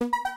you.